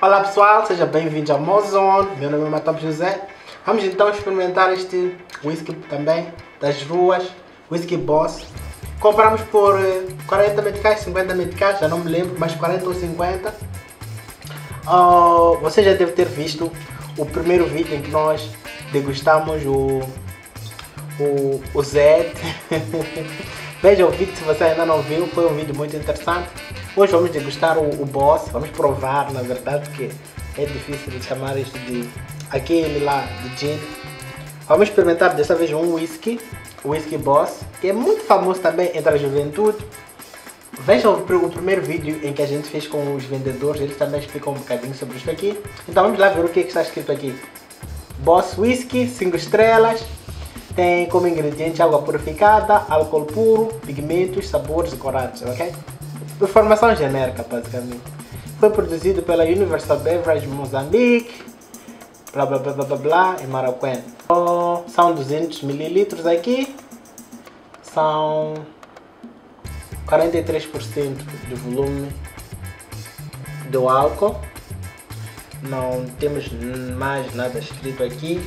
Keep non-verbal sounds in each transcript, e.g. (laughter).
Olá pessoal, sejam bem-vindos ao Mozone. Meu nome é Matom José. Vamos então experimentar este whisky também das ruas, whisky Boss. Compramos por 40 meticais, 50 meticais, já não me lembro, mas 40 ou 50. Uh, você já deve ter visto o primeiro vídeo em que nós degustamos o, o, o Zed. Veja o vídeo se você ainda não viu, foi um vídeo muito interessante. Hoje vamos degustar o, o Boss, vamos provar, na verdade, que é difícil de chamar isto de aquele lá de gin. Vamos experimentar dessa vez um whisky, Whisky Boss, que é muito famoso também entre a juventude. Vejam o, primeiro vídeo em que a gente fez com os vendedores, eles também explicam um bocadinho sobre isto aqui. Então vamos lá ver o que, é que está escrito aqui. Boss Whisky, 5 estrelas, tem como ingrediente água purificada, álcool puro, pigmentos, sabores e corantes, ok? Informação genérica, basicamente. Foi produzido pela Universal Beverage Mozambique, blá blá blá blá blá, blá em são 200 mililitros aqui, são 43% do volume do álcool. Não temos mais nada escrito aqui.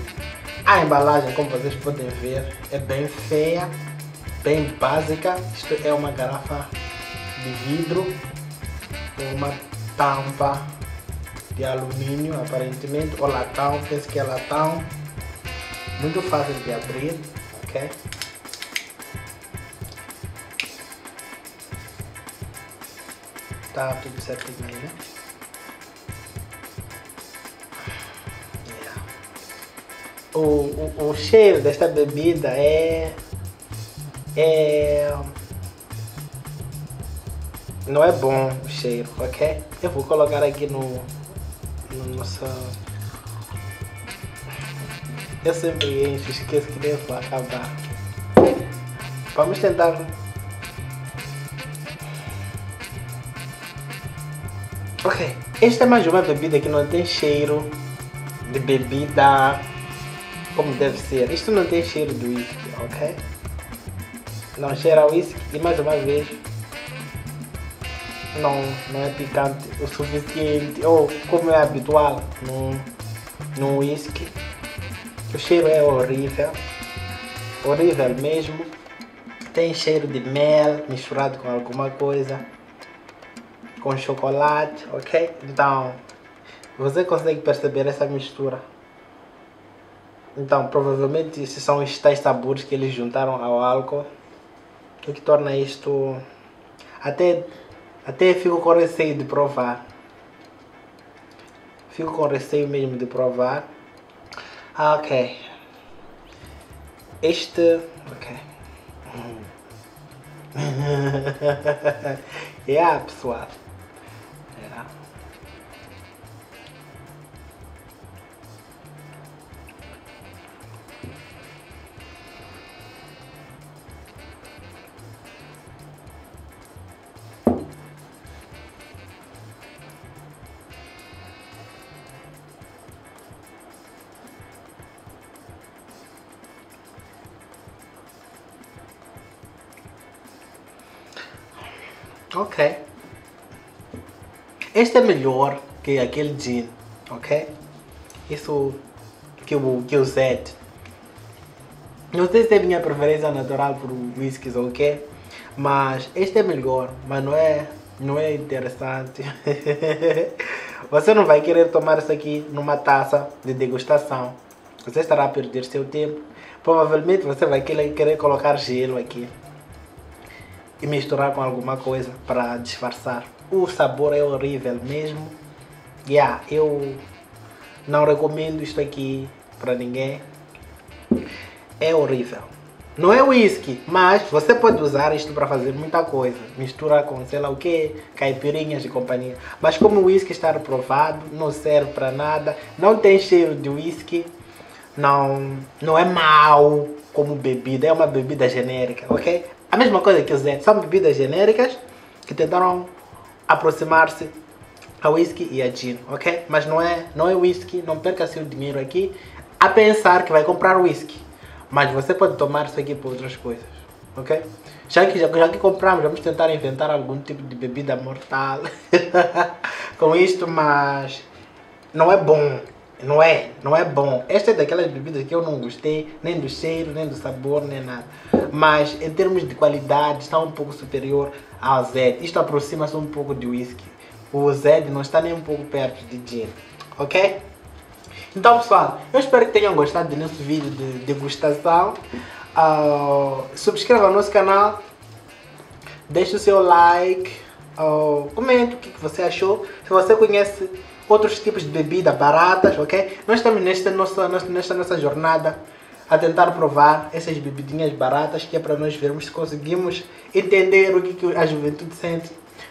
A embalagem, como vocês podem ver, é bem feia, bem básica. Isto é uma garrafa de vidro com uma tampa de alumínio aparentemente ou latão, penso que é latão. Muito fácil de abrir ok? Tá tudo certinho aí né o, o, cheiro desta bebida é é não é bom o cheiro, ok? Eu vou colocar aqui no, no nosso... Eu sempre encho, esqueço que devo acabar. Vamos tentar... Ok, esta é mais uma bebida que não tem cheiro de bebida como deve ser. Isto não tem cheiro de whisky, ok? Não cheira whisky e mais uma vez não, não é picante o suficiente, ou como é habitual no, no whisky. O cheiro é horrível, horrível mesmo. Tem cheiro de mel misturado com alguma coisa, com chocolate, ok? Então, você consegue perceber essa mistura. Então, provavelmente esses são os tais sabores que eles juntaram ao álcool, o que torna isto até até fico com receio de provar. Fico com receio mesmo de provar. Ah, ok. Este. Ok. (laughs) yeah, pessoal. Ok. Este é melhor que aquele gin, ok? Isso que o, que o Zed. Não sei se é minha preferência natural por whiskies ou okay? mas este é melhor, mas não é, não é interessante. (laughs) Você não vai querer tomar isso aqui numa taça de degustação. Você estará a perder seu tempo. Provavelmente você vai querer colocar gelo aqui e misturar com alguma coisa para disfarçar. O sabor é horrível mesmo. Yeah, eu não recomendo isto aqui para ninguém. É horrível. Não é whisky, mas você pode usar isto para fazer muita coisa. Misturar com sei lá o que, caipirinhas e companhia. Mas como o whisky está reprovado, não serve para nada. Não tem cheiro de whisky. Não, não é mau como bebida. É uma bebida genérica, ok? A mesma coisa que o Zé, são bebidas genéricas que tentaram aproximar-se a whisky e a gin, ok? Mas não é, não é whisky, não perca seu dinheiro aqui a pensar que vai comprar whisky. Mas você pode tomar isso aqui por outras coisas, ok? Já que, já, já que compramos, vamos tentar inventar algum tipo de bebida mortal (laughs) com isto, mas não é bom. Não é, não é bom. Esta é daquelas bebidas que eu não gostei, nem do cheiro, nem do sabor, nem nada. Mas em termos de qualidade está um pouco superior ao Zed. Isto aproxima-se um pouco de whisky. O Zed não está nem um pouco perto de gin. Ok? Então pessoal, eu espero que tenham gostado do nosso vídeo de degustação. Uh, subscreva o nosso canal. Deixe o seu like. Uh, comente o que você achou. Se você conhece outros tipos de bebida baratas, ok? Nós estamos nesta nossa, nesta nossa jornada a tentar provar essas bebidinhas baratas que é para nós vermos se conseguimos entender o que, que a juventude sente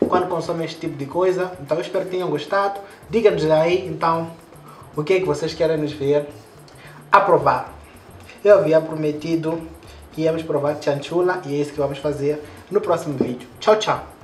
quando consome este tipo de coisa. Então eu espero que tenham gostado. Diga-nos aí então o que é que vocês querem nos ver a provar. Eu havia prometido que íamos provar chanchula e é isso que vamos fazer no próximo vídeo. Tchau, tchau!